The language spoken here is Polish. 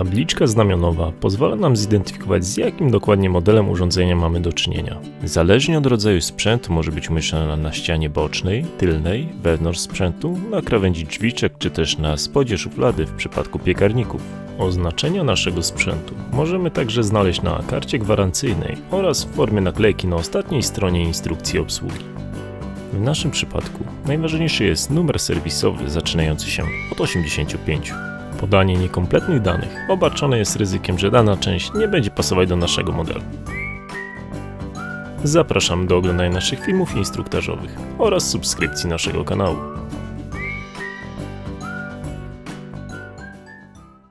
Tabliczka znamionowa pozwala nam zidentyfikować z jakim dokładnie modelem urządzenia mamy do czynienia. Zależnie od rodzaju sprzętu może być umieszczona na ścianie bocznej, tylnej, wewnątrz sprzętu, na krawędzi drzwiczek czy też na spodzie szuflady w przypadku piekarników. Oznaczenia naszego sprzętu możemy także znaleźć na karcie gwarancyjnej oraz w formie naklejki na ostatniej stronie instrukcji obsługi. W naszym przypadku najważniejszy jest numer serwisowy zaczynający się od 85. Podanie niekompletnych danych obarczone jest ryzykiem, że dana część nie będzie pasować do naszego modelu. Zapraszam do oglądania naszych filmów instruktażowych oraz subskrypcji naszego kanału.